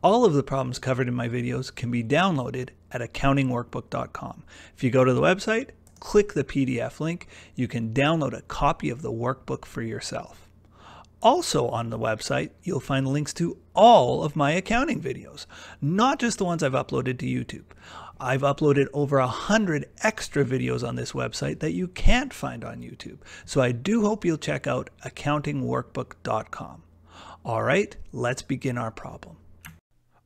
All of the problems covered in my videos can be downloaded at accountingworkbook.com. If you go to the website, click the PDF link, you can download a copy of the workbook for yourself. Also on the website, you'll find links to all of my accounting videos, not just the ones I've uploaded to YouTube. I've uploaded over a hundred extra videos on this website that you can't find on YouTube. So I do hope you'll check out accountingworkbook.com. All right, let's begin our problem.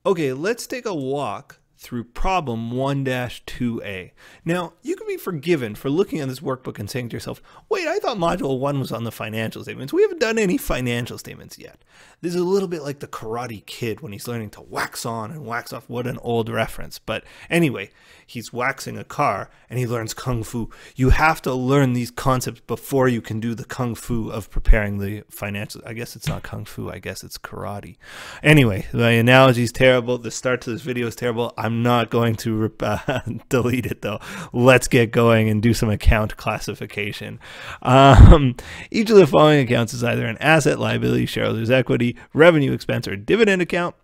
Okay, let's take a walk through problem 1-2a. Now, you can be forgiven for looking at this workbook and saying to yourself, wait, I thought module 1 was on the financial statements. We haven't done any financial statements yet. This is a little bit like the Karate Kid when he's learning to wax on and wax off. What an old reference. But anyway, he's waxing a car and he learns Kung Fu. You have to learn these concepts before you can do the Kung Fu of preparing the financial. I guess it's not Kung Fu. I guess it's karate. Anyway, my analogy is terrible. The start to this video is terrible. I'm I'm not going to uh, delete it though. Let's get going and do some account classification. Um, each of the following accounts is either an asset, liability, shareholders' equity, revenue, expense, or dividend account.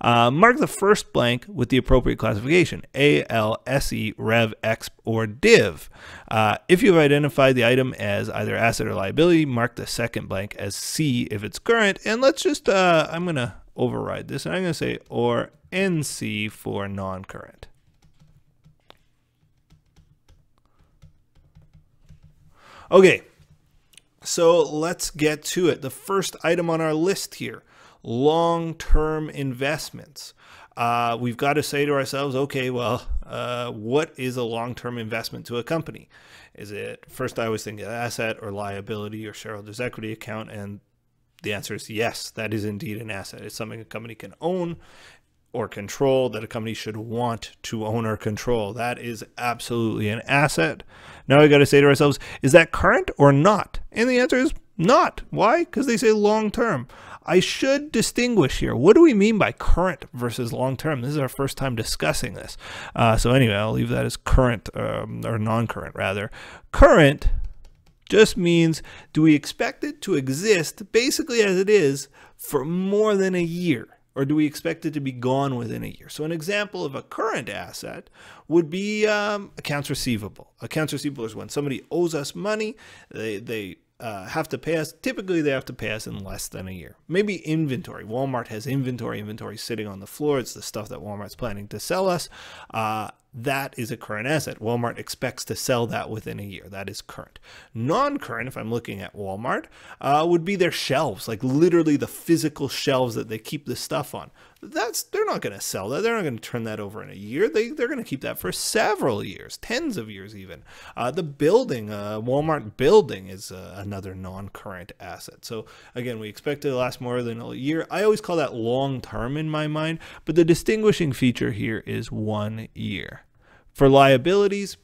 Uh, mark the first blank with the appropriate classification A, L, S, E, Rev, X, or Div. Uh, if you've identified the item as either asset or liability, mark the second blank as C if it's current. And let's just, uh, I'm going to override this and I'm going to say or NC for non-current. Okay, so let's get to it. The first item on our list here, long-term investments. Uh, we've got to say to ourselves, okay, well, uh, what is a long-term investment to a company? Is it, first I always think asset or liability or shareholders equity account, and the answer is yes, that is indeed an asset. It's something a company can own or control that a company should want to own or control. That is absolutely an asset. Now we got to say to ourselves, is that current or not? And the answer is not. Why? Because they say long term. I should distinguish here. What do we mean by current versus long term? This is our first time discussing this. Uh, so anyway, I'll leave that as current um, or non-current rather. Current just means do we expect it to exist basically as it is for more than a year? Or do we expect it to be gone within a year? So an example of a current asset would be um, accounts receivable. Accounts receivable is when somebody owes us money, they, they uh, have to pay us. Typically, they have to pay us in less than a year. Maybe inventory. Walmart has inventory. Inventory sitting on the floor. It's the stuff that Walmart's planning to sell us. Uh, that is a current asset. Walmart expects to sell that within a year. That is current. Non-current, if I'm looking at Walmart, uh, would be their shelves, like literally the physical shelves that they keep the stuff on. That's they're not going to sell that. They're not going to turn that over in a year. They they're going to keep that for several years, tens of years even. Uh, the building, uh, Walmart building, is uh, another non-current asset. So again, we expect it to last more than a year. I always call that long-term in my mind, but the distinguishing feature here is one year. For liabilities,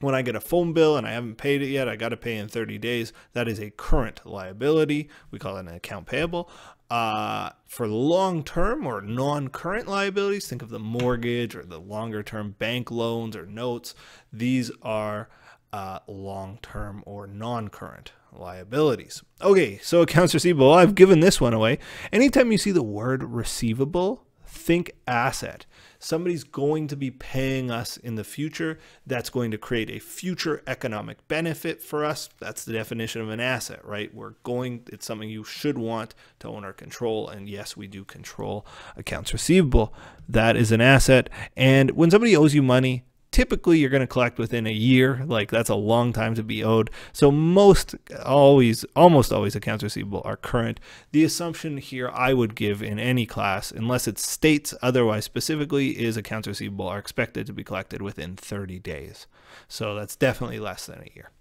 when I get a phone bill and I haven't paid it yet, I got to pay in 30 days. That is a current liability. We call it an account payable. Uh, for long term or non current liabilities, think of the mortgage or the longer term bank loans or notes. These are uh, long term or non current liabilities. Okay, so accounts receivable. I've given this one away. Anytime you see the word receivable, think asset somebody's going to be paying us in the future. That's going to create a future economic benefit for us. That's the definition of an asset, right? We're going, it's something you should want to own or control. And yes, we do control accounts receivable. That is an asset. And when somebody owes you money, typically you're going to collect within a year like that's a long time to be owed so most always almost always accounts receivable are current the assumption here i would give in any class unless it states otherwise specifically is accounts receivable are expected to be collected within 30 days so that's definitely less than a year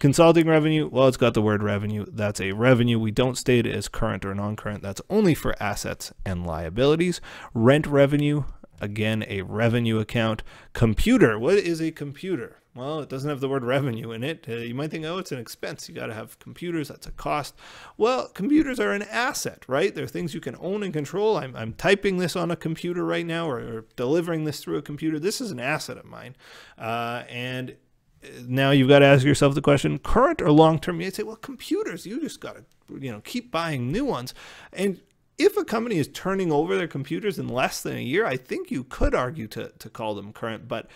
Consulting revenue, well, it's got the word revenue. That's a revenue. We don't state it as current or non current. That's only for assets and liabilities. Rent revenue, Again, a revenue account. Computer. What is a computer? Well, it doesn't have the word revenue in it. Uh, you might think, oh, it's an expense. You got to have computers. That's a cost. Well, computers are an asset, right? They're things you can own and control. I'm, I'm typing this on a computer right now or, or delivering this through a computer. This is an asset of mine. Uh, and uh, now you've got to ask yourself the question current or long term you say well computers you just got to you know keep buying new ones and if a company is turning over their computers in less than a year, I think you could argue to, to call them current. But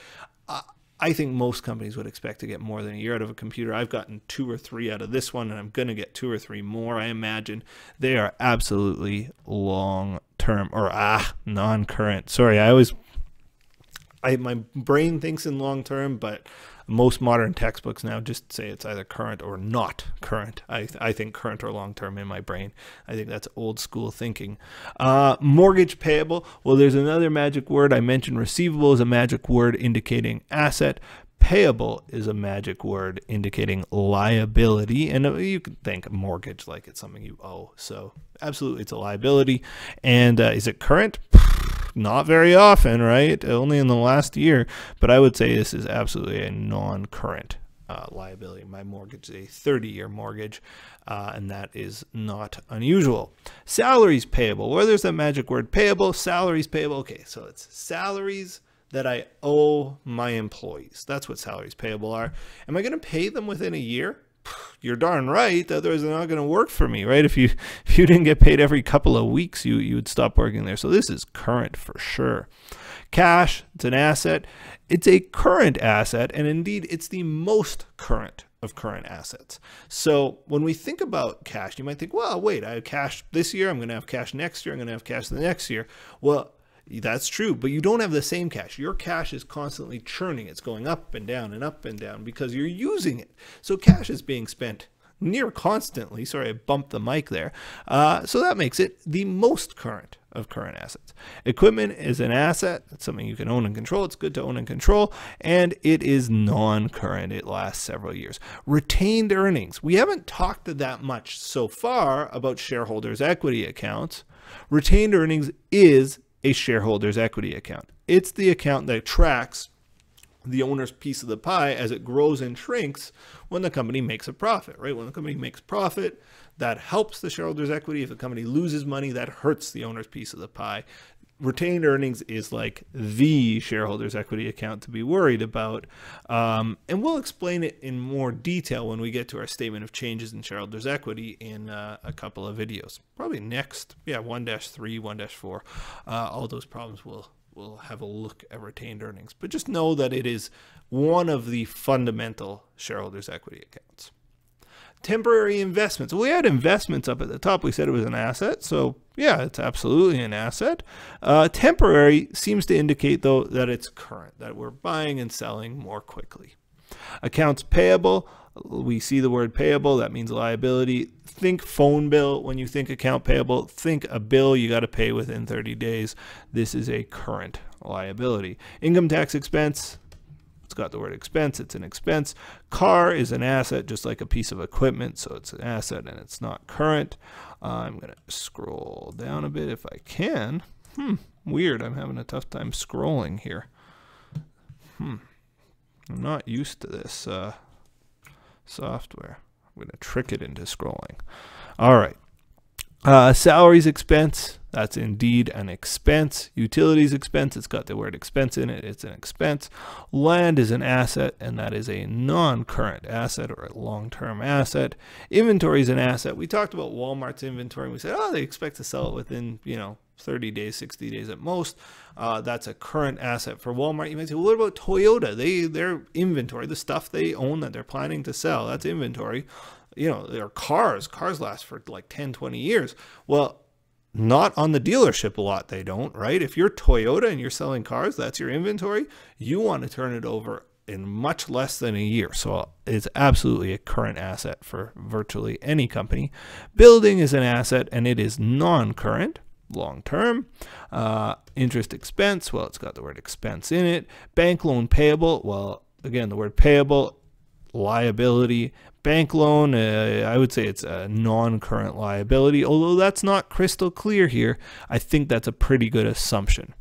uh, I think most companies would expect to get more than a year out of a computer. I've gotten two or three out of this one, and I'm going to get two or three more. I imagine they are absolutely long term or ah non current. Sorry, I always I my brain thinks in long term, but most modern textbooks now just say it's either current or not current. I, I think current or long term in my brain. I think that's old school thinking. Uh, mortgage payable. Well, there's another magic word. I mentioned receivable is a magic word indicating asset. Payable is a magic word indicating liability. And uh, you can think mortgage like it's something you owe. So, absolutely, it's a liability. And uh, is it current? Not very often, right? Only in the last year. But I would say this is absolutely a non current uh, liability. My mortgage is a 30 year mortgage, uh, and that is not unusual. Salaries payable. Where there's that magic word payable, salaries payable. Okay, so it's salaries that I owe my employees. That's what salaries payable are. Am I going to pay them within a year? you're darn right. Otherwise, they're not going to work for me, right? If you if you didn't get paid every couple of weeks, you you would stop working there. So this is current for sure. Cash, it's an asset. It's a current asset, and indeed, it's the most current of current assets. So when we think about cash, you might think, well, wait, I have cash this year. I'm going to have cash next year. I'm going to have cash the next year. Well, that's true, but you don't have the same cash. Your cash is constantly churning. It's going up and down and up and down because you're using it. So cash is being spent near constantly. Sorry, I bumped the mic there. Uh, so that makes it the most current of current assets. Equipment is an asset. It's something you can own and control. It's good to own and control. And it is non-current. It lasts several years. Retained earnings. We haven't talked that much so far about shareholders' equity accounts. Retained earnings is a shareholder's equity account. It's the account that tracks the owner's piece of the pie as it grows and shrinks when the company makes a profit, right? When the company makes profit, that helps the shareholder's equity. If the company loses money, that hurts the owner's piece of the pie retained earnings is like the shareholders equity account to be worried about um, and we'll explain it in more detail when we get to our statement of changes in shareholders equity in uh, a couple of videos probably next yeah 1-3 1-4 uh, all those problems will will have a look at retained earnings but just know that it is one of the fundamental shareholders equity accounts temporary investments. We had investments up at the top. We said it was an asset. So, yeah, it's absolutely an asset. Uh, temporary seems to indicate, though, that it's current, that we're buying and selling more quickly. Accounts payable. We see the word payable. That means liability. Think phone bill. When you think account payable, think a bill you got to pay within 30 days. This is a current liability. Income tax expense. It's got the word expense. It's an expense. Car is an asset, just like a piece of equipment. So it's an asset and it's not current. Uh, I'm going to scroll down a bit if I can. Hmm, weird. I'm having a tough time scrolling here. Hmm. I'm not used to this uh, software. I'm going to trick it into scrolling. All right. Uh, salaries expense. That's indeed an expense. Utilities expense, it's got the word expense in it, it's an expense. Land is an asset, and that is a non current asset or a long term asset. Inventory is an asset. We talked about Walmart's inventory, and we said, oh, they expect to sell it within, you know, 30 days, 60 days at most. Uh, that's a current asset for Walmart. You might say, well, what about Toyota? They their inventory, the stuff they own that they're planning to sell, that's inventory. You know, their cars, cars last for like 10, 20 years. Well, not on the dealership a lot, they don't, right? If you're Toyota and you're selling cars, that's your inventory, you want to turn it over in much less than a year. So it's absolutely a current asset for virtually any company. Building is an asset and it is non current, long term. Uh, interest expense, well, it's got the word expense in it. Bank loan payable, well, again, the word payable liability. Bank loan, uh, I would say it's a non current liability, although that's not crystal clear here. I think that's a pretty good assumption.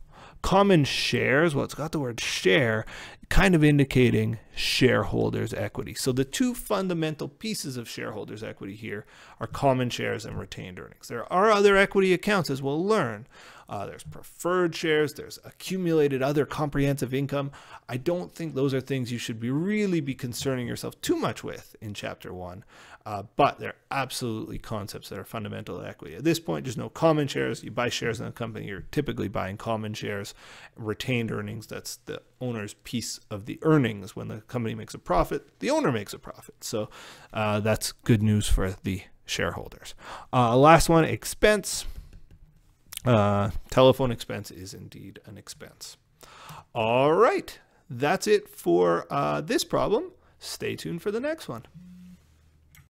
Common shares, well, it's got the word share, kind of indicating shareholders' equity. So the two fundamental pieces of shareholders' equity here are common shares and retained earnings. There are other equity accounts, as we'll learn, uh, there's preferred shares, there's accumulated other comprehensive income. I don't think those are things you should be really be concerning yourself too much with in chapter one, uh, but they're absolutely concepts that are fundamental to equity. At this point, just know common shares. You buy shares in a company, you're typically buying common shares, retained earnings. That's the owner's piece of the earnings. When the company makes a profit, the owner makes a profit. So uh, that's good news for the shareholders. Uh, last one, expense. Uh, telephone expense is indeed an expense. All right, that's it for uh, this problem. Stay tuned for the next one.